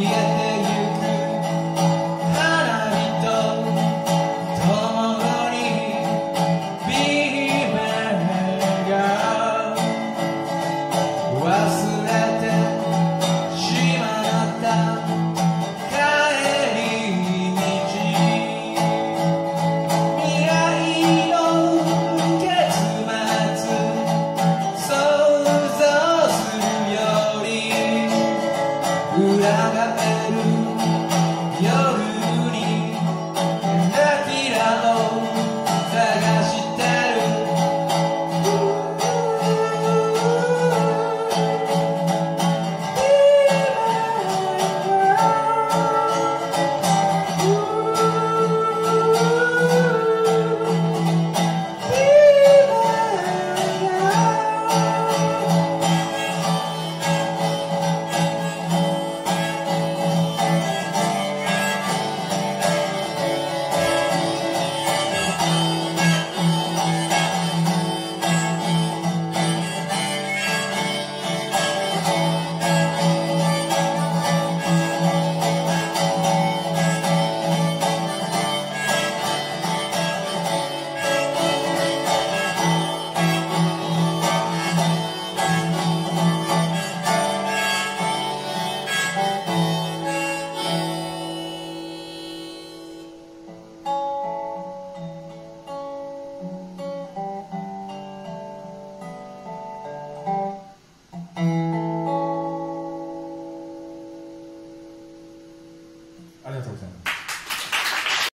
Yeah. know.